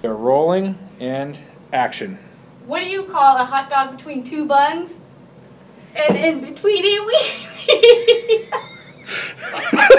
They're Rolling and action. What do you call a hot dog between two buns? And in between it, we.